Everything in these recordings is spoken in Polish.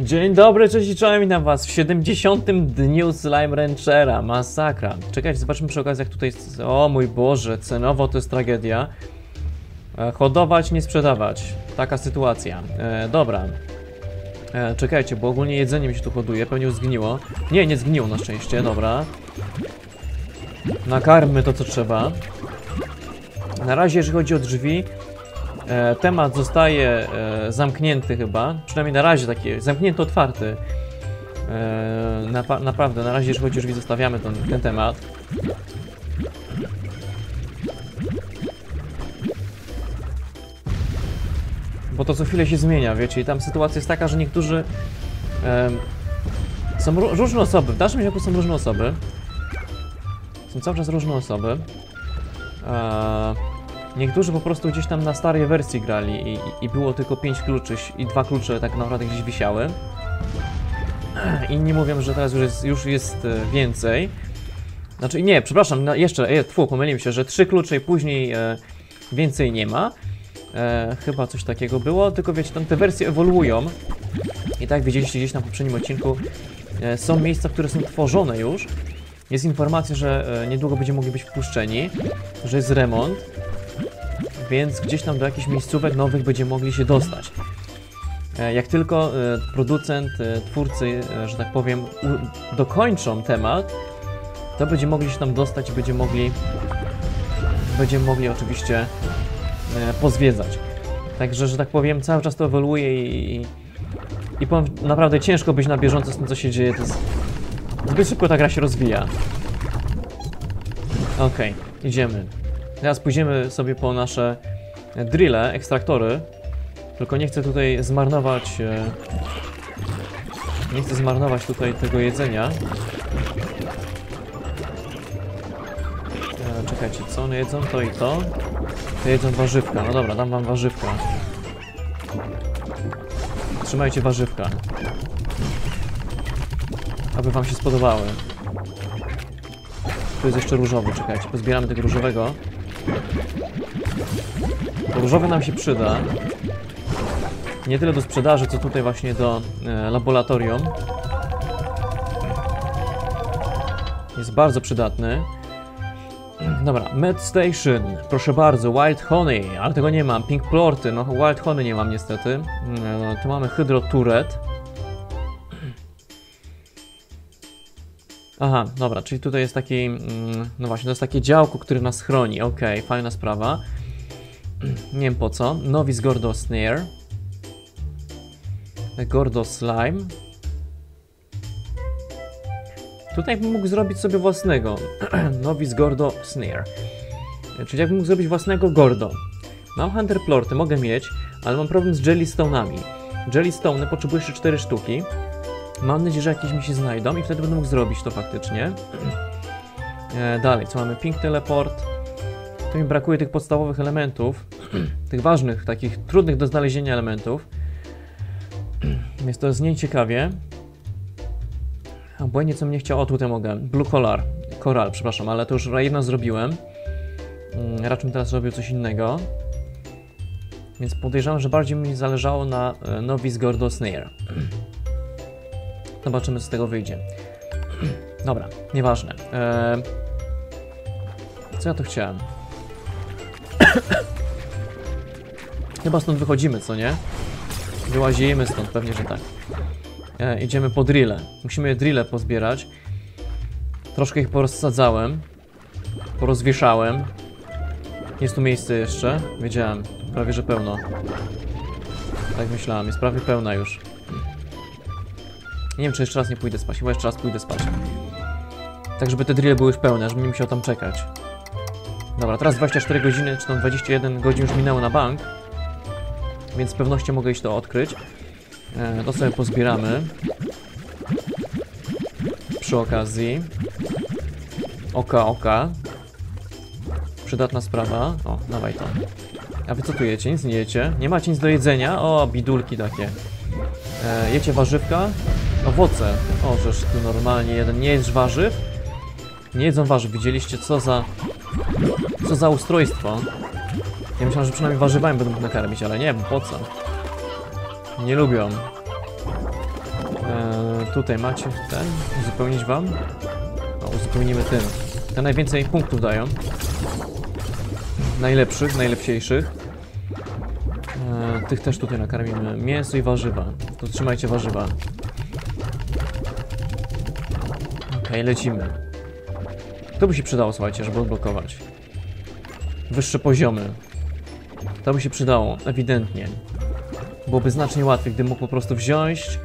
Dzień dobry, cześć i czołem, witam was w 70. dniu Slime Ranchera, masakra. Czekajcie, zobaczmy przy okazji jak tutaj jest, o mój Boże, cenowo to jest tragedia. E, hodować, nie sprzedawać, taka sytuacja. E, dobra. E, czekajcie, bo ogólnie jedzenie mi się tu hoduje, pewnie już zgniło. Nie, nie zgniło na szczęście, dobra. Nakarmy to co trzeba. Na razie jeżeli chodzi o drzwi, temat zostaje e, zamknięty chyba, przynajmniej na razie taki, zamknięty, otwarty. E, naprawdę, na razie jeżeli chodzi o zostawiamy ten, ten temat. Bo to co chwilę się zmienia, wiecie, i tam sytuacja jest taka, że niektórzy są ró- różne osoby, w naszym wieku są różne osoby. Są cały czas różne osoby. Eee, Niektórzy po prostu gdzieś tam na starej wersji grali i, i było tylko 5 kluczy i dwa klucze tak naprawdę gdzieś wisiały. Inni mówią, że teraz już jest, już jest e, więcej. Znaczy nie, przepraszam, no jeszcze, e, tfu, pomyliłem się, że trzy klucze i później e, więcej nie ma. E, chyba coś takiego było, tylko wiecie, tam te wersje ewoluują. I tak widzieliście gdzieś na poprzednim odcinku, e, są miejsca, które są tworzone już. Jest informacja, że e, niedługo będziemy mogli być wpuszczeni, że jest remont więc gdzieś tam do jakichś miejscówek nowych będziemy mogli się dostać. E, Jak tylko e, producent, e, twórcy, że tak powiem, dokończą temat, to będziemy mogli się tam dostać i będziemy mogli, będziemy mogli oczywiście pozwiedzać. Także, że tak powiem, cały czas to ewoluuje i, i, i powiem, naprawdę ciężko być na bieżąco z tym, co się dzieje. To jest, zbyt szybko ta gra się rozwija. Okej, idziemy. Teraz pójdziemy sobie po nasze drille, ekstraktory. Tylko nie chcę tutaj zmarnować. e, Nie chcę zmarnować tutaj tego jedzenia. E, Czekajcie, co one jedzą? To i to. To jedzą warzywka. No dobra, dam wam warzywka. Trzymajcie warzywka. Aby wam się spodobały. Tu jest jeszcze różowy, czekajcie, pozbieramy tego różowego. Różowy nam się przyda. Nie tyle do sprzedaży, co tutaj właśnie do e, laboratorium. Jest bardzo przydatny. Dobra, Med Station, proszę bardzo, Wild Honey, ale tego nie mam. Pink Plorty, no Wild Honey nie mam niestety. E, tu mamy Hydro Turret. Aha, dobra, czyli tutaj jest taki, mm, no właśnie, to jest takie działko, które nas chroni. Okej, fajna sprawa. Nie wiem po co. Novice Gordo Snare. Gordo Slime. Tutaj bym mógł zrobić sobie własnego. Novice Gordo Snare. Czyli jakbym mógł zrobić własnego Gordo. Mam Hunter Plorty, mogę mieć, ale mam problem z Jellystone'ami. Jellystone potrzebuję jeszcze 4 sztuki. Mam nadzieję, że jakieś mi się znajdą i wtedy będę mógł zrobić to faktycznie. E, dalej, co mamy? Pink Teleport. Tu mi brakuje tych podstawowych elementów. tych ważnych, takich trudnych do znalezienia elementów. Więc to jest nieciekawie. Obojętnie co mnie chciało, o tutaj mogę. Blue Collar. Coral, przepraszam, ale to już jedno zrobiłem. Mm, Raczej teraz robił coś innego. Więc podejrzewam, że bardziej mi zależało na e, Novice Gordo Snare. Zobaczymy, co z tego wyjdzie. Dobra, nieważne. Eee, co ja tu chciałem? Chyba stąd wychodzimy, co nie? Wyłazimy stąd, pewnie, że tak. E, idziemy po drille. Musimy drille pozbierać. Troszkę ich porozsadzałem. Porozwieszałem. Jest tu miejsce jeszcze. Wiedziałem. Prawie, że pełno. Tak myślałem. Jest prawie pełna już. Nie wiem, czy jeszcze raz nie pójdę spać. Chyba jeszcze raz pójdę spać. Tak, żeby te drille były już pełne, żebym nie musiał tam czekać. Dobra, teraz 24 godziny, czy tam 21 godzin już minęło na bank. Więc z pewnością mogę iść to odkryć. E, to sobie pozbieramy. Przy okazji. Oka, oka. Przydatna sprawa. O, dawaj to. A wy co tu jecie? Nic nie jecie? Nie macie nic do jedzenia? O, bidulki takie. E, jecie warzywka? Owoce. O, żeż tu normalnie jeden nie jest warzyw. Nie jedzą warzyw. Widzieliście co za... Co za ustrojstwo. Ja myślałem, że przynajmniej warzywami będą nakarmić, ale nie, po co? Nie lubią. tutaj macie ten, uzupełnić wam? No, uzupełnimy tym. Te najwięcej punktów dają. Najlepszych, najlepsiejszych. E, tych też tutaj nakarmimy. Mięso i warzywa. To trzymajcie warzywa. Okej, lecimy. To by się przydało, słuchajcie, żeby odblokować. Wyższe poziomy. To by się przydało, ewidentnie. Byłoby znacznie łatwiej, gdybym mógł po prostu wziąć,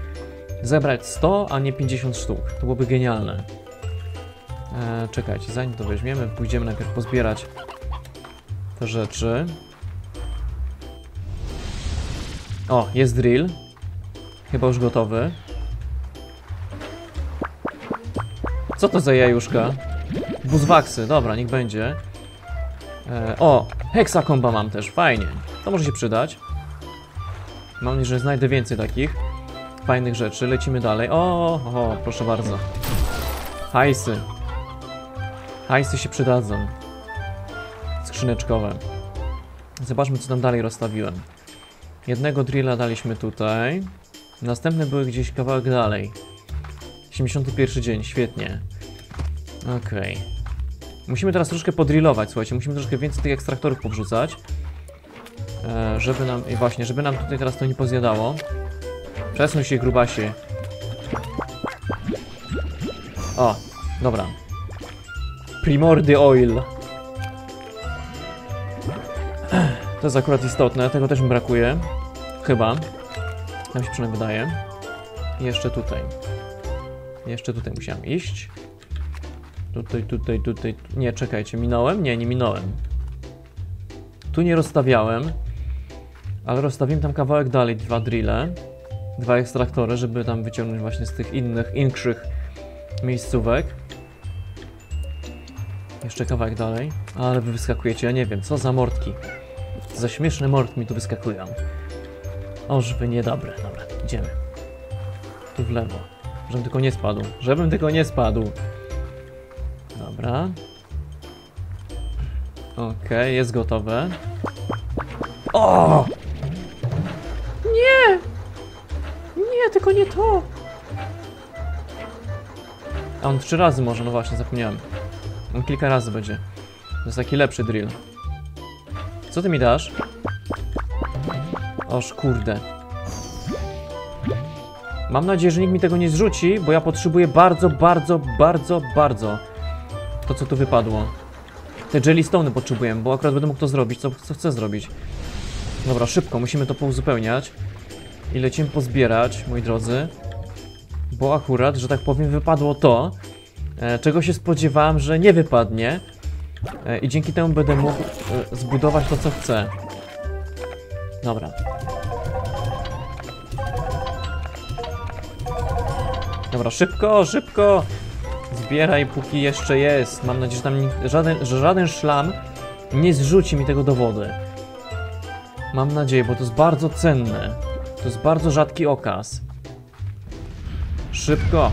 zebrać 100, a nie 50 sztuk. To byłoby genialne. E, czekajcie, zanim to weźmiemy, pójdziemy najpierw pozbierać te rzeczy. O, jest drill. Chyba już gotowy. Co to za jajuszka? Buzwaksy, dobra, niech będzie. E, o, heksakomba mam też, fajnie. To może się przydać. Mam nadzieję, że znajdę więcej takich fajnych rzeczy. Lecimy dalej. O, o, proszę bardzo. Hajsy. Hajsy się przydadzą. Skrzyneczkowe. Zobaczmy, co tam dalej rozstawiłem. Jednego drilla daliśmy tutaj. Następne były gdzieś kawałek dalej. 71 dzień, świetnie. Okej. Musimy teraz troszkę podrillować, słuchajcie. Musimy troszkę więcej tych ekstraktorów powrzucać. E, żeby nam, i właśnie, żeby nam tutaj teraz to nie pozjadało. Przesuń się, grubasie. O, dobra. Primordy oil. To jest akurat istotne, tego też mi brakuje. Chyba. Nam się przynajmniej wydaje. I jeszcze tutaj. Jeszcze tutaj musiałem iść. Tutaj, tutaj, tutaj. Nie, czekajcie, minąłem? Nie, nie minąłem. Tu nie rozstawiałem. Ale rozstawiłem tam kawałek dalej, dwa drille. Dwa ekstraktory, żeby tam wyciągnąć właśnie z tych innych, inkszych miejscówek. Jeszcze kawałek dalej. Ale wy wyskakujecie, ja nie wiem, co za mordki. Za śmieszne mordki mi tu wyskakują. O, żeby niedobre. Dobra, idziemy. Tu w lewo. Żebym tylko nie spadł. Żebym tylko nie spadł. Dobra. Okej, jest gotowe. O! Nie! Nie, tylko nie to! A on trzy razy może, no właśnie, zapomniałem. On kilka razy będzie. To jest taki lepszy drill. Co ty mi dasz? Oż kurde. Mam nadzieję, że nikt mi tego nie zrzuci, bo ja potrzebuję bardzo, bardzo, bardzo, bardzo to, co tu wypadło. Te jellystony potrzebujemy, bo akurat będę mógł to zrobić, co, co chcę zrobić. Dobra, szybko, musimy to pouzupełniać. I lecimy pozbierać, moi drodzy. Bo akurat, że tak powiem, wypadło to, e, czego się spodziewałem, że nie wypadnie. E, I dzięki temu będę mógł e, zbudować to, co chcę. Dobra. Dobra, szybko, szybko! Zbieraj, póki jeszcze jest. Mam nadzieję, że tam żaden, że żaden szlam nie zrzuci mi tego do wody. Mam nadzieję, bo to jest bardzo cenne. To jest bardzo rzadki okaz. Szybko!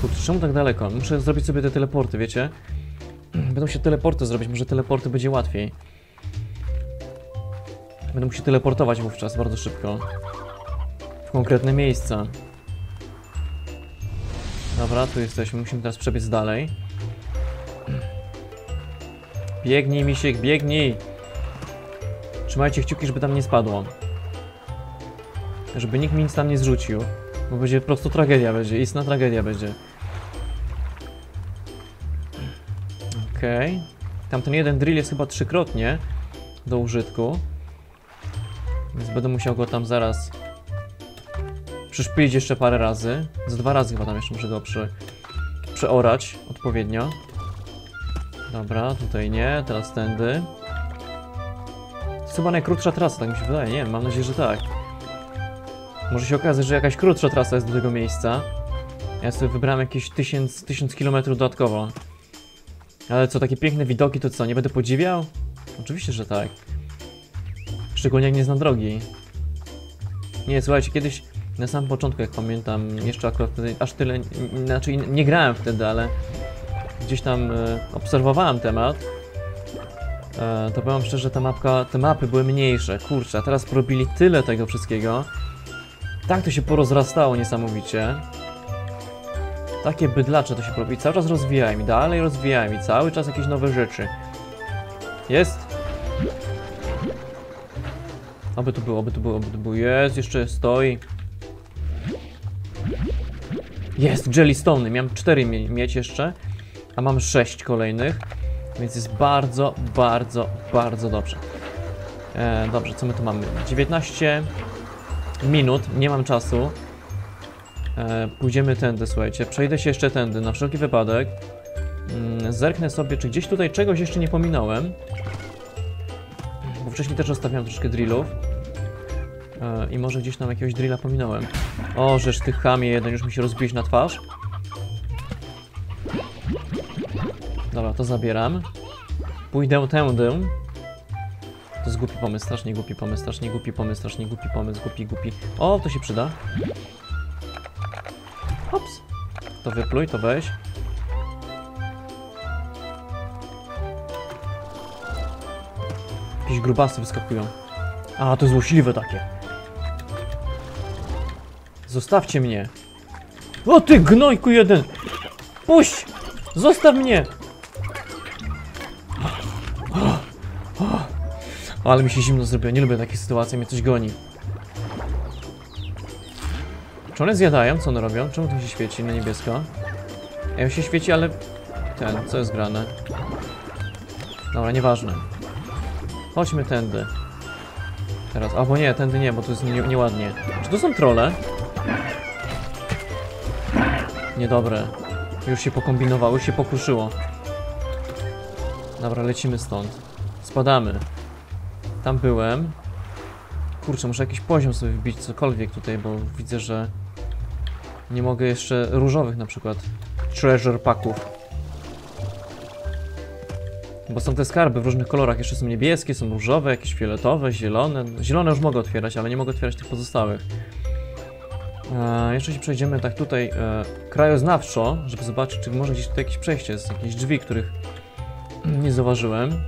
Kurczę, czemu tak daleko? Muszę zrobić sobie te teleporty, wiecie? Będą się teleporty zrobić, może teleporty będzie łatwiej. Będę musiał teleportować wówczas bardzo szybko. W konkretne miejsca. Dobra, tu jesteśmy, musimy teraz przebiec dalej. Biegnij, misiek, biegnij! Trzymajcie kciuki, żeby tam nie spadło. Żeby nikt mi nic tam nie zrzucił. Bo będzie po prostu tragedia będzie, istna tragedia będzie. Okej. Okay. Tamten jeden drill jest chyba trzykrotnie do użytku. Więc będę musiał go tam zaraz przyszpilić jeszcze parę razy. Z dwa razy chyba tam jeszcze muszę go przy, przeorać odpowiednio. Dobra, tutaj nie, teraz tędy. To chyba najkrótsza trasa, tak mi się wydaje, nie wiem, mam nadzieję, że tak. Może się okazać, że jakaś krótsza trasa jest do tego miejsca. Ja sobie wybrałem jakieś 1000, 1000 km dodatkowo. Ale co, takie piękne widoki, to co, nie będę podziwiał? Oczywiście, że tak. Szczególnie jak nie znam drogi. Nie, słuchajcie, kiedyś na samym początku, jak pamiętam, jeszcze akurat wtedy aż tyle, znaczy nie grałem wtedy, ale gdzieś tam e, obserwowałem temat, e, to powiem szczerze, że ta mapka, te mapy były mniejsze, kurczę, a teraz porobili tyle tego wszystkiego, Tak to się porozrastało niesamowicie. Takie bydlacze to się robi. Cały czas rozwijają i dalej rozwijają i cały czas jakieś nowe rzeczy. Jest. Oby tu było, oby tu było, oby tu było. Jest, jeszcze stoi. Jest, Jellystone. Miałem 4 mie mieć jeszcze, a mam 6 kolejnych. Więc jest bardzo, bardzo, bardzo dobrze. E, dobrze, co my tu mamy? 19 minut, nie mam czasu. E, pójdziemy tędy, słuchajcie. Przejdę się jeszcze tędy, na wszelki wypadek. Mm, zerknę sobie, czy gdzieś tutaj czegoś jeszcze nie pominąłem. Bo wcześniej też zostawiałem troszkę drillów. E, I może gdzieś tam jakiegoś drilla pominąłem. O, żeż ty chamie jeden, już mi się rozbiłeś na twarz. Dobra, to zabieram. Pójdę tędy. To jest głupi pomysł, strasznie głupi pomysł, strasznie głupi pomysł, strasznie głupi pomysł, głupi, głupi. O, to się przyda. Hops. To wypluj, to weź. Jakieś grubasy wyskakują. A, to złośliwe takie. Zostawcie mnie. O ty gnojku jeden! Puść! Zostaw mnie! Ale mi się zimno zrobiło, nie lubię takich sytuacji, mnie coś goni. Czy one zjadają? Co one robią? Czemu to się świeci na niebiesko? Ja się świeci, ale... Ten, co jest grane? Dobra, nieważne. Chodźmy tędy. Teraz, albo nie, tędy nie, bo to jest nie, nieładnie. Czy to są trole? Niedobre. Już się pokombinowało, już się pokruszyło. Dobra, lecimy stąd. Spadamy. Tam byłem. Kurczę, muszę jakiś poziom sobie wbić, cokolwiek tutaj, bo widzę, że nie mogę jeszcze różowych na przykład treasure packów. Bo są te skarby w różnych kolorach, jeszcze są niebieskie, są różowe, jakieś fioletowe, zielone. Zielone już mogę otwierać, ale nie mogę otwierać tych pozostałych. E, jeszcze się przejdziemy tak tutaj e, krajoznawczo, żeby zobaczyć, czy może gdzieś tutaj jakieś przejście jest, jakieś drzwi, których nie zauważyłem.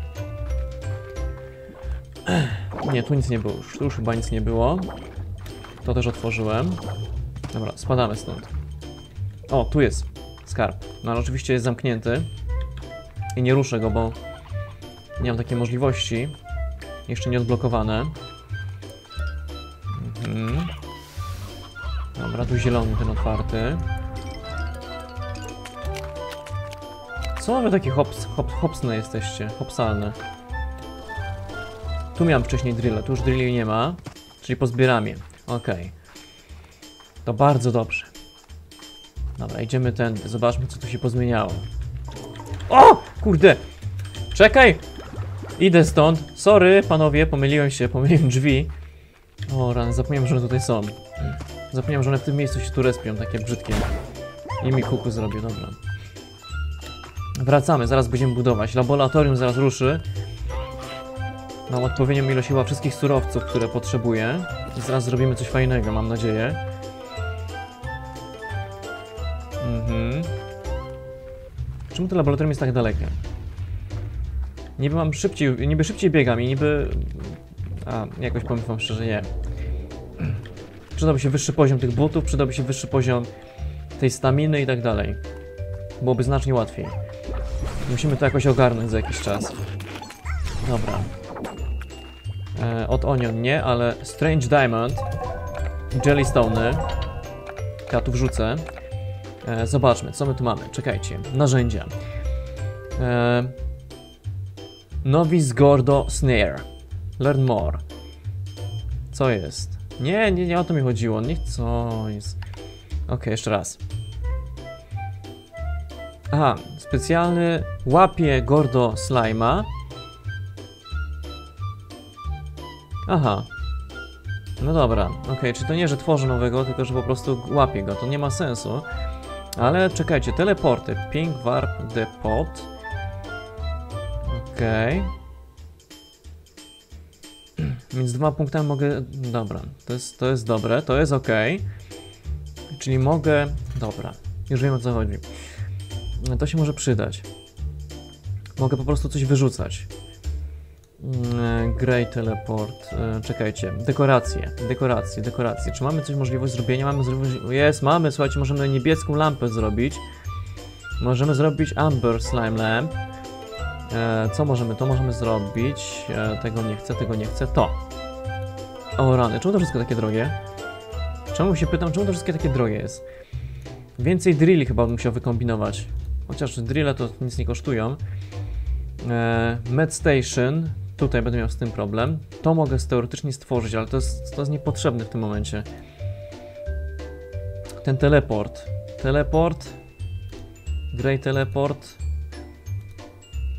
Nie, tu nic nie było już, tu już chyba nic nie było. To też otworzyłem. Dobra, spadamy stąd. O, tu jest skarb. No ale oczywiście jest zamknięty. I nie ruszę go, bo nie mam takiej możliwości. Jeszcze nie odblokowane. Dobra, tu zielony ten otwarty. Co wy takie hops, hop, hopsne jesteście? Hopsalne. Tu miałem wcześniej drille, tu już drilli nie ma. Czyli pozbieram je. Okej. To bardzo dobrze. Dobra, idziemy tędy. Zobaczmy, co tu się pozmieniało. O! Kurde! Czekaj! Idę stąd. Sorry, panowie, pomyliłem się, pomyliłem drzwi. O, rany, zapomniałem, że one tutaj są. Zapomniałem, że one w tym miejscu się tu respią, takie brzydkie. I mi kuku zrobił, dobra. Wracamy, zaraz będziemy budować. Laboratorium zaraz ruszy. Mam odpowiednią ilość chyba wszystkich surowców, które potrzebuję. I zaraz zrobimy coś fajnego, mam nadzieję. Mhm. Czemu to laboratorium jest tak dalekie? Niby mam szybciej, niby szybciej biegam i niby... A, jakoś powiem wam szczerze, nie. Przydałby się wyższy poziom tych butów, przydałby się wyższy poziom tej staminy i tak dalej. Byłoby znacznie łatwiej. Musimy to jakoś ogarnąć za jakiś czas. Dobra. E, od Onion nie, ale Strange Diamond, Jellystone. Ja tu wrzucę. E, zobaczmy, co my tu mamy. Czekajcie. Narzędzia. E, Novice Gordo Snare. Learn more. Co jest? Nie, nie, nie o to mi chodziło. Nie co jest. Ok, jeszcze raz. Aha, specjalny łapie Gordo Slima. Aha. No dobra, okej, czy to nie, że tworzy nowego, tylko że po prostu łapie go, to nie ma sensu. Ale czekajcie, teleporty. Pink Warp Depot. Okej. Więc dwa punktami mogę... Dobra, to jest, to jest dobre, to jest ok. Czyli mogę... Dobra, już wiem o co chodzi. To się może przydać. Mogę po prostu coś wyrzucać. Mm, Grey teleport. E, Czekajcie. Dekoracje, dekoracje, dekoracje. Czy mamy coś możliwość zrobienia? Mamy możliwość... Jest, mamy, słuchajcie, możemy niebieską lampę zrobić. Możemy zrobić Amber Slime Lamp. E, co możemy? To możemy zrobić. E, tego nie chcę, tego nie chcę. To. O rany, czemu to wszystko takie drogie? Czemu się pytam, czemu to wszystkie takie drogie jest? Więcej drilli chyba bym musiał wykombinować. Chociaż drille to nic nie kosztują. E, Med Station. Tutaj będę miał z tym problem. To mogę teoretycznie stworzyć, ale to jest, to jest niepotrzebne w tym momencie. Ten teleport. Teleport. Grey teleport.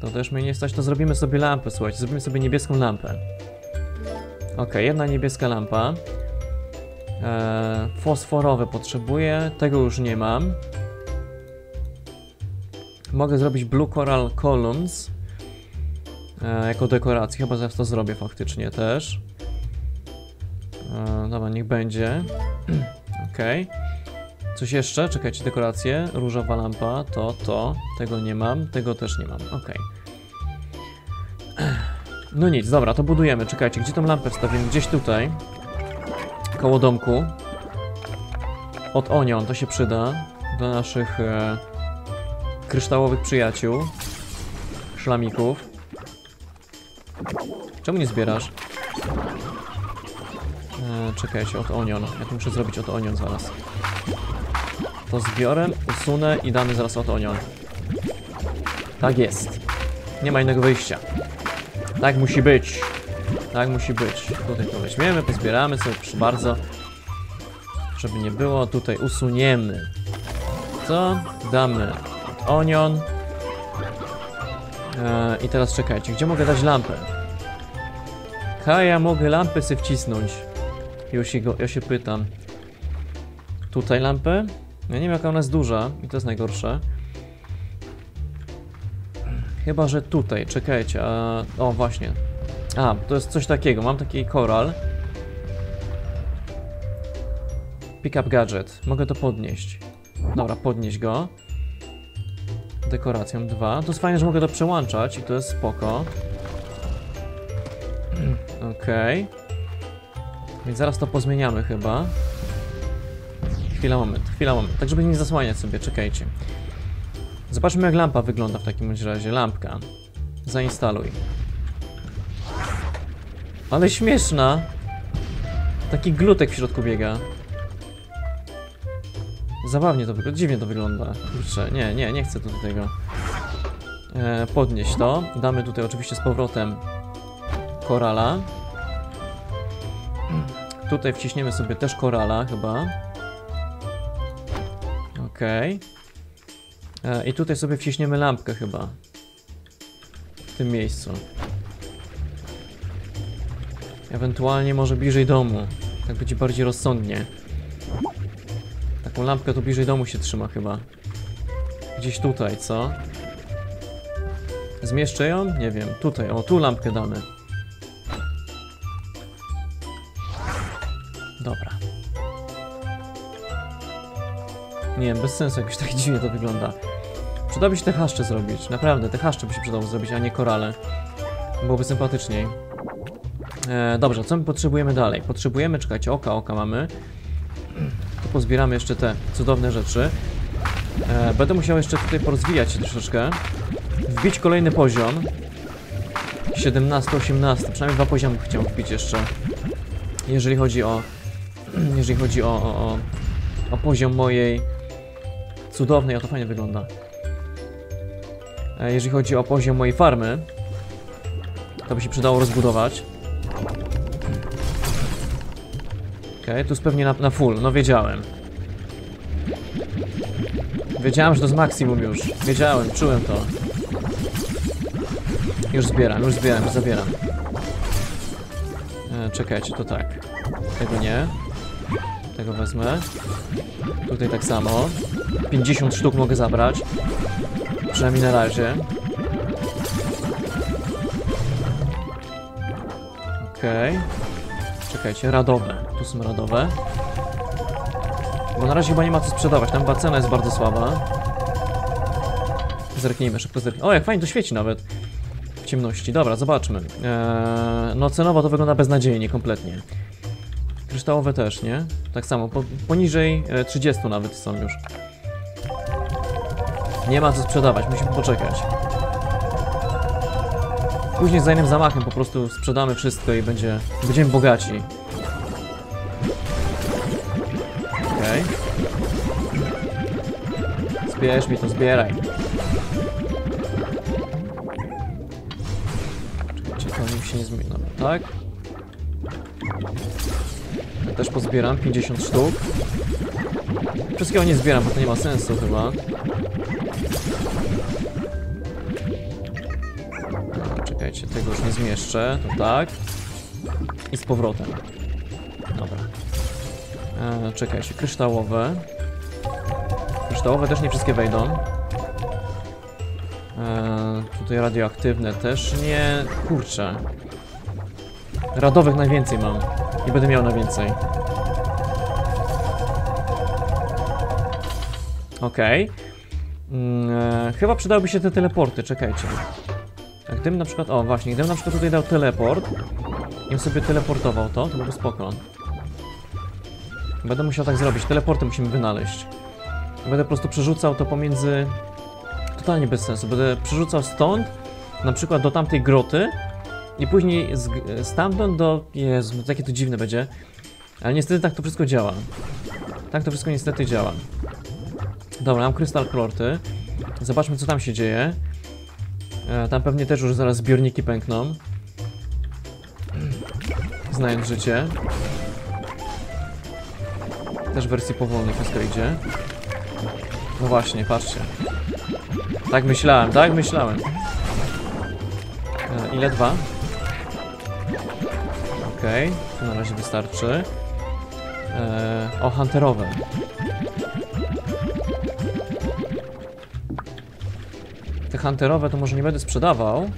To też mnie nie stać. To zrobimy sobie lampę, słuchajcie. Zrobimy sobie niebieską lampę. Ok, jedna niebieska lampa. E, fosforowe potrzebuję. Tego już nie mam. Mogę zrobić Blue Coral Columns e, jako dekorację. Chyba zaraz to zrobię faktycznie też. E, dobra, niech będzie. Okej. Coś jeszcze? Czekajcie, dekoracje. Różowa lampa, to, to. Tego nie mam, tego też nie mam. Okej. No nic, dobra, to budujemy. Czekajcie, gdzie tą lampę wstawimy? Gdzieś tutaj. Koło domku. Od Onion, to się przyda. Dla naszych e, kryształowych przyjaciół. Szlamików. Czemu nie zbierasz? E, czekajcie, od Onion. Ja to muszę zrobić od Onion zaraz. To zbiorę, usunę i damy zaraz od Onion. Tak jest. Nie ma innego wyjścia. Tak musi być. Tak musi być. Tutaj to weźmiemy, pozbieramy sobie, proszę bardzo. Żeby nie było, tutaj usuniemy. Co? Damy onion. E, I teraz czekajcie, gdzie mogę dać lampę? Kaja, mogę lampę sobie wcisnąć. Już się, go, ja się pytam. Tutaj lampę? Ja nie wiem jaka ona jest duża i to jest najgorsze. Chyba, że tutaj, czekajcie, a... o właśnie. A, to jest coś takiego, mam taki koral. Pick up gadget, mogę to podnieść. Dobra, podnieść go. Dekoracją 2. To jest fajne, że mogę to przełączać i to jest spoko. Okej. Więc zaraz to pozmieniamy chyba. Chwila, moment, chwila, moment. Tak, żeby nie zasłaniać sobie, czekajcie. Zobaczmy jak lampa wygląda w takim razie. Lampka. Zainstaluj. Ale śmieszna. Taki glutek w środku biega. Zabawnie to wygląda, dziwnie to wygląda. Kurczę, nie, nie, nie chcę tutaj tego. E, podnieść to. Damy tutaj oczywiście z powrotem korala. Tutaj wciśniemy sobie też korala chyba. Okej. E, I tutaj sobie wciśniemy lampkę chyba. W tym miejscu. Ewentualnie może bliżej domu. Tak będzie bardziej rozsądnie. Taką lampkę tu bliżej domu się trzyma chyba. Gdzieś tutaj, co? Zmieszczę ją? Nie wiem. Tutaj, o, tu lampkę damy. Nie wiem, bez sensu jakoś tak dziwnie to wygląda. Przydałoby się te haszcze zrobić. Naprawdę, te haszcze by się przydało zrobić, a nie korale. Byłoby sympatyczniej. E, dobrze, co my potrzebujemy dalej? Potrzebujemy, czekajcie, oka, oka mamy. Tu pozbieramy jeszcze te cudowne rzeczy. E, będę musiał jeszcze tutaj porozwijać się troszeczkę. Wbić kolejny poziom. 17, 18, przynajmniej dwa poziomy chciałem wbić jeszcze. Jeżeli chodzi o... Jeżeli chodzi o, o, o, o poziom mojej cudownej, a to fajnie wygląda. E, jeżeli chodzi o poziom mojej farmy, to by się przydało rozbudować. Okej, okay, tu jest pewnie na, na full, no wiedziałem. Wiedziałem, że to jest maksimum już. Wiedziałem, czułem to. Już zbieram, już zbieram, już zabieram. E, czekajcie, to tak. Tego nie. Tego wezmę. Tutaj tak samo. 50 sztuk mogę zabrać. Przynajmniej na razie. Okej. Okay. Czekajcie, radowe. Tu są radowe. Bo na razie chyba nie ma co sprzedawać. Tam chyba cena jest bardzo słaba. Zerknijmy, szybko zerknijmy. O, jak fajnie to świeci nawet. ciemności. Dobra, zobaczmy. Eee, no cenowo to wygląda beznadziejnie, kompletnie. Kryształowe też, nie? Tak samo, po, poniżej e, 30 nawet są już. Nie ma co sprzedawać, musimy poczekać. Później za jednym zamachem po prostu sprzedamy wszystko i będzie, będziemy bogaci. Okej. Zbierz mi to, zbieraj. Czekajcie, to mi się nie zmieni. Dobra, tak? Też pozbieram 50 sztuk. Wszystkiego nie zbieram, bo to nie ma sensu chyba. Dobra, Czekajcie, tego już nie zmieszczę. To tak. I z powrotem. Dobra. E, czekajcie, kryształowe. Kryształowe też nie wszystkie wejdą. E, tutaj radioaktywne też nie. Kurczę. Radowych najwięcej mam. I będę miał najwięcej. Okej. Mm, e, chyba przydałyby się te teleporty, czekajcie. Jak gdybym na przykład, o właśnie, gdybym na przykład tutaj dał teleport i bym sobie teleportował to, to byłoby spoko. Będę musiał tak zrobić, teleporty musimy wynaleźć. Będę po prostu przerzucał to pomiędzy... Totalnie bez sensu, będę przerzucał stąd, na przykład do tamtej groty i później z, stamtąd do... Jezu, no takie to dziwne będzie. Ale niestety tak to wszystko działa. Tak to wszystko niestety działa. Dobra, mam krystal klorty. Zobaczmy co tam się dzieje. E, tam pewnie też już zaraz zbiorniki pękną. Znając życie. Też w wersji powolnej wszystko idzie. No właśnie, patrzcie. Tak myślałem, tak myślałem. E, ile? Dwa? Okej, to na razie wystarczy. E, o, hunterowe. Te hunterowe to może nie będę sprzedawał.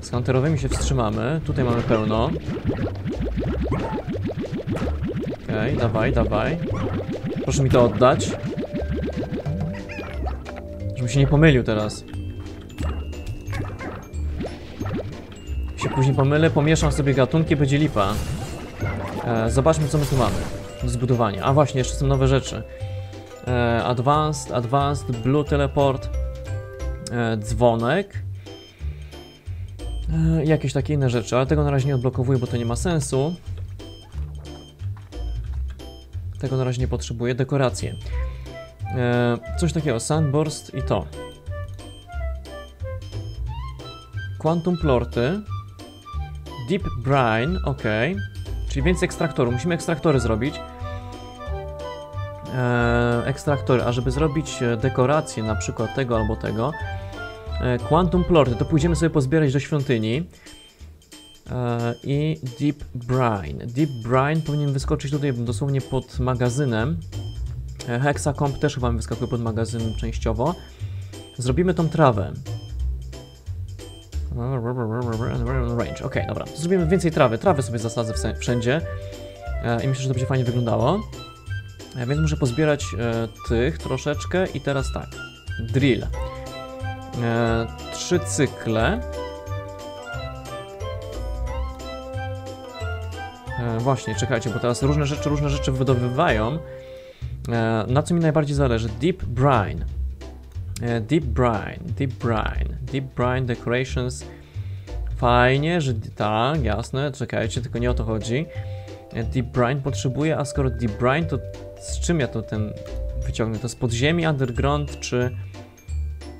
Z hunterowymi się wstrzymamy. Tutaj mamy pełno. Okej, dawaj, dawaj. Proszę mi to oddać. Żebym się nie pomylił teraz. Później pomylę, pomieszam sobie gatunki, będzie lipa. E, zobaczmy co my tu mamy do zbudowania. A właśnie, jeszcze są nowe rzeczy. E, advanced, Advanced, Blue Teleport, e, dzwonek. E, jakieś takie inne rzeczy, ale tego na razie nie odblokowuję, bo to nie ma sensu. Tego na razie nie potrzebuję. Dekoracje. E, coś takiego, Sunburst i to. Quantum Plorty. Deep Brine, ok. Czyli więcej ekstraktorów. Musimy ekstraktory zrobić. E, ekstraktory, a żeby zrobić e, dekorację na przykład tego albo tego, e, Quantum Plorty, to pójdziemy sobie pozbierać do świątyni. I Deep Brine. Deep Brine powinien wyskoczyć tutaj dosłownie pod magazynem. Hexacomp też chyba wyskakuje pod magazynem częściowo. Zrobimy tą trawę. Range, ok, dobra. Zrobimy więcej trawy. Trawy sobie zasadzę wszędzie. E, I myślę, że to będzie fajnie wyglądało. E, więc muszę pozbierać e, tych troszeczkę i teraz tak. Drill. Trzy cykle. Właśnie, czekajcie, bo teraz różne rzeczy, różne rzeczy wydobywają. Na co mi najbardziej zależy? Deep Brine. E, Deep Brine, Deep Brine, Deep Brine Decorations. Fajnie, że tak, jasne, czekajcie, tylko nie o to chodzi. E, Deep Brine potrzebuję, a skoro Deep Brine, to z czym ja to ten wyciągnę? To z podziemi, underground czy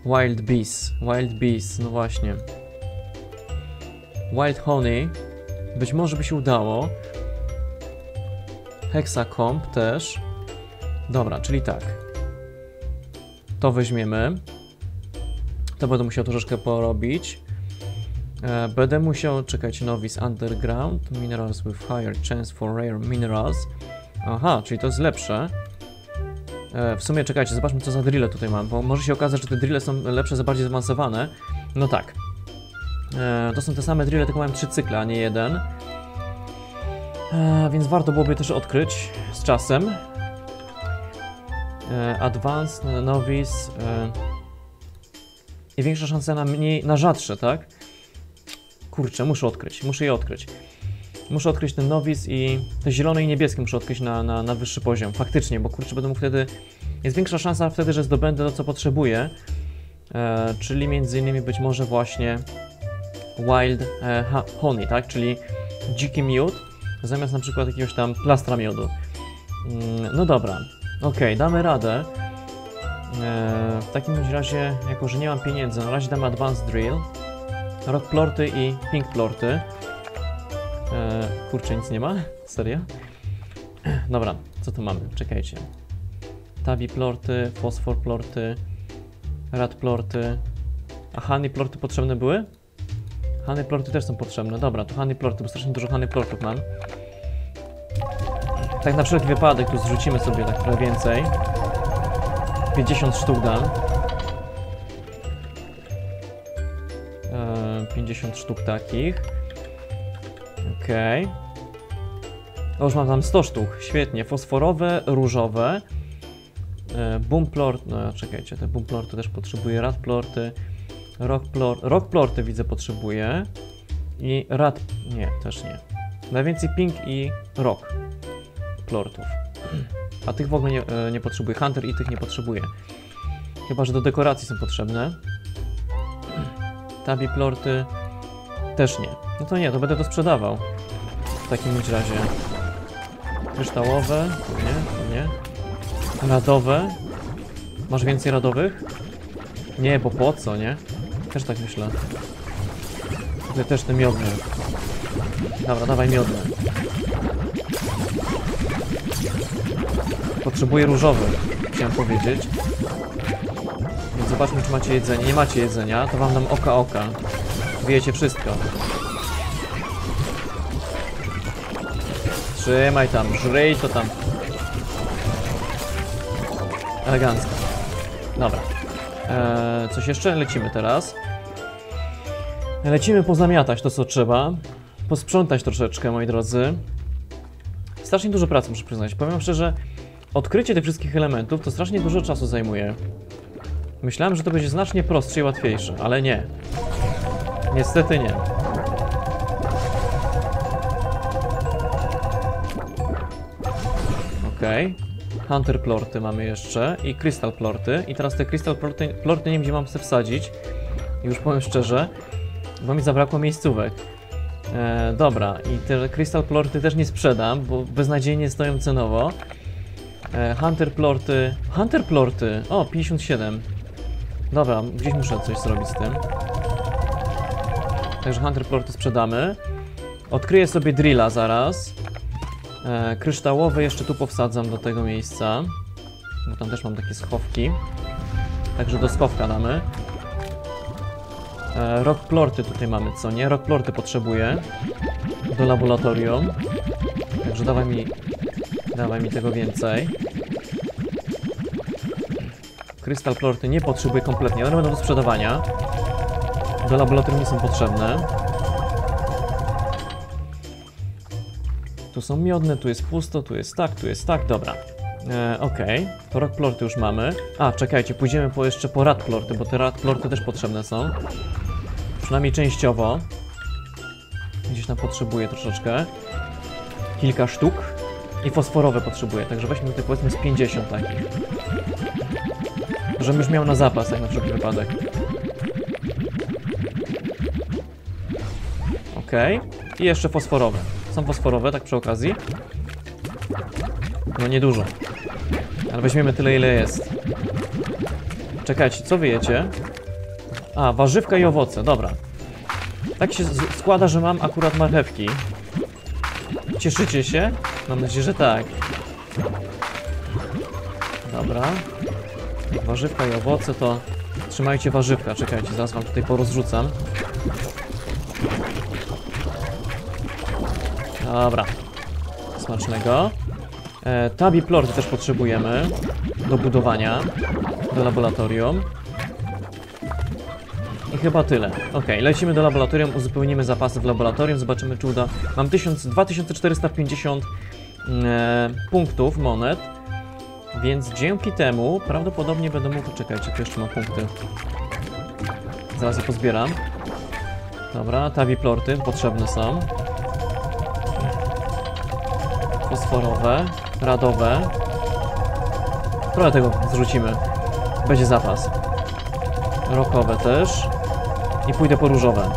Wild Bees? Wild Bees, no właśnie. Wild Honey, być może by się udało. Hexacomp też. Dobra, czyli tak. To weźmiemy. To będę musiał troszeczkę porobić. E, będę musiał, czekać, novice underground, minerals with higher chance for rare minerals. Aha, czyli to jest lepsze. E, w sumie, czekajcie, zobaczmy co za drille tutaj mam, bo może się okazać, że te drille są lepsze, za bardziej zaawansowane. No tak. E, to są te same drille, tylko mam trzy cykle, a nie jeden. Więc warto byłoby też odkryć z czasem. E, advanced, novice e, i większa szansa na mniej, na rzadsze, tak? Kurczę, muszę odkryć, muszę je odkryć. Muszę odkryć ten nowic i te zielone i niebieskie muszę odkryć na, na, na wyższy poziom. Faktycznie, bo kurczę, będę mógł wtedy... Jest większa szansa wtedy, że zdobędę to, co potrzebuję. E, czyli między innymi być może właśnie wild e, honey, tak? Czyli dziki miód zamiast na przykład jakiegoś tam plastra miodu. Mm, No dobra, okej, damy radę. E, w takim razie, jako że nie mam pieniędzy, na razie damy Advanced Drill, Rock Plorty i Pink Plorty. E, kurczę, nic nie ma? Serio? Dobra, co tu mamy? Czekajcie. Tabi Plorty, Fosfor Plorty, Rad Plorty. A Honey Plorty potrzebne były? Honey Plorty też są potrzebne. Dobra, to Honey Plorty, bo strasznie dużo Honey Plortów mam. Tak na wszelki wypadek tu zrzucimy sobie tak trochę więcej. 50 sztuk dam. Eee, 50 sztuk takich. Okej. O, już mam tam 100 sztuk. Świetnie. Fosforowe, różowe. E, Boomplort, no czekajcie, te boomplorty też potrzebuję. Radplorty. Rockplor, rockplorty widzę potrzebuję. I rad... nie, też nie. Najwięcej pink i rock plortów. A tych w ogóle nie, e, nie potrzebuję. Hunter i tych nie potrzebuję. Chyba, że do dekoracji są potrzebne. Tabi plorty też nie. No to nie, to będę to sprzedawał. W takim razie. Kryształowe, nie, nie. Radowe. Masz więcej radowych? Nie, bo po co, nie? Też tak myślę. Tutaj też te miodne. Dobra, dawaj miodne. Potrzebuję różowy, chciałem powiedzieć. Więc zobaczmy, czy macie jedzenie. Nie macie jedzenia, to wam dam oka oka. Wiecie wszystko. Trzymaj tam, żryj to tam. Elegancko. Dobra. Eee, coś jeszcze? Lecimy teraz. Lecimy pozamiatać to, co trzeba. Posprzątać troszeczkę, moi drodzy. Strasznie dużo pracy, muszę przyznać. Powiem szczerze, odkrycie tych wszystkich elementów to strasznie dużo czasu zajmuje. Myślałem, że to będzie znacznie prostsze i łatwiejsze, ale nie. Niestety nie. Okej. Hunter plorty mamy jeszcze i Crystal plorty. I teraz te Crystal plorty, plorty nie wiem gdzie mam sobie wsadzić. Już powiem szczerze, bo mi zabrakło miejscówek. E, dobra, i te Crystal plorty też nie sprzedam, bo beznadziejnie stoją cenowo. E, Hunter plorty. Hunter plorty! O, 57. Dobra, gdzieś muszę coś zrobić z tym. Także Hunter plorty sprzedamy. Odkryję sobie drilla zaraz. E, kryształowe jeszcze tu powsadzam do tego miejsca. Bo tam też mam takie schowki. Także do schowka damy. E, rock plorty tutaj mamy, co nie? Rock plorty potrzebuję. Do laboratorium. Także dawaj mi... Dawaj mi tego więcej. Crystal plorty nie potrzebuję kompletnie. One będą do sprzedawania. Do laboratorium nie są potrzebne. Tu są miodne, tu jest pusto, tu jest tak, tu jest tak, dobra. E, Okej, to rock plorty już mamy. A, czekajcie, pójdziemy po jeszcze po rat plorty, bo te rat plorty też potrzebne są. Przynajmniej częściowo. Gdzieś tam potrzebuję troszeczkę. Kilka sztuk. I fosforowe potrzebuję, także weźmy tutaj powiedzmy z 50 takich. Żebym już miał na zapas, jak na wszelki wypadek. Okej. I jeszcze fosforowe. Są fosforowe, tak przy okazji. No niedużo. Ale weźmiemy tyle, ile jest. Czekajcie, co wyjecie? A, warzywka i owoce, dobra. Tak się składa, że mam akurat marchewki. Cieszycie się? Mam nadzieję, że tak. Dobra. Warzywka i owoce, to trzymajcie warzywka. Czekajcie, zaraz wam tutaj porozrzucam. Dobra. Smacznego. E, tabi plorty też potrzebujemy do budowania, do laboratorium. Chyba tyle. Ok, lecimy do laboratorium, uzupełnimy zapasy w laboratorium, zobaczymy czy uda. Mam 1000, 2450 e, punktów, monet, więc dzięki temu prawdopodobnie będę mógł... Czekajcie, tu jeszcze mam punkty. Zaraz je pozbieram. Dobra, tawiplorty potrzebne są. Fosforowe, radowe. Trochę tego zrzucimy. Będzie zapas. Rokowe też. I pójdę po różowe.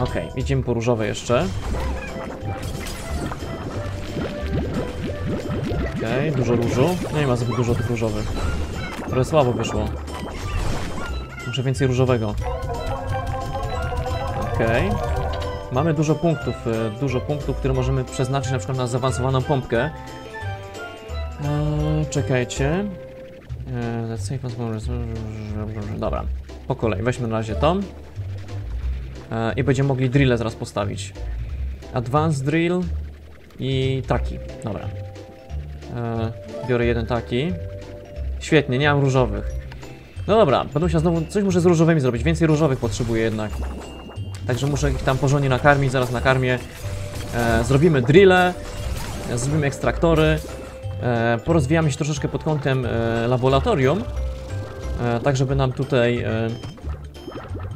Okej, idziemy po różowe jeszcze. Okej, dużo różu. No nie ma zbyt dużo tych różowych. Trochę słabo wyszło. Muszę więcej różowego. Okej. Mamy dużo punktów, e, dużo punktów, które możemy przeznaczyć na przykład na zaawansowaną pompkę. Eee, czekajcie. Eee, let's save Dobra, po kolei. Weźmy na razie tą. Eee, I będziemy mogli drille zaraz postawić. Advanced drill i taki. Dobra. Eee, biorę jeden taki. Świetnie, nie mam różowych. No dobra, będę musiał znowu, coś muszę z różowymi zrobić, więcej różowych potrzebuję jednak. Także muszę ich tam porządnie nakarmić, zaraz nakarmię. E, zrobimy drille, e, zrobimy ekstraktory, e, porozwijamy się troszeczkę pod kątem e, laboratorium, e, tak żeby nam tutaj e,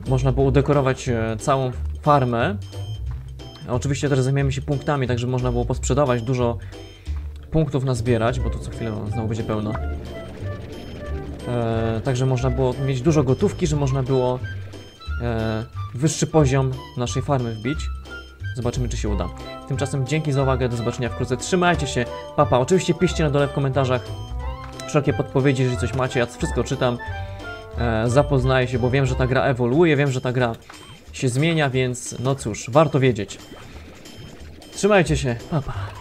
można było udekorować e, całą farmę. Oczywiście też zajmiemy się punktami, tak żeby można było posprzedawać, dużo punktów nazbierać, bo to co chwilę znowu będzie pełno. E, także można było mieć dużo gotówki, że można było e, wyższy poziom naszej farmy wbić. Zobaczymy, czy się uda. Tymczasem dzięki za uwagę, do zobaczenia wkrótce. Trzymajcie się, papa. Oczywiście piszcie na dole w komentarzach wszelkie podpowiedzi, jeżeli coś macie. Ja wszystko czytam, e, zapoznaję się, bo wiem, że ta gra ewoluuje, wiem, że ta gra się zmienia, więc no cóż, warto wiedzieć. Trzymajcie się, papa.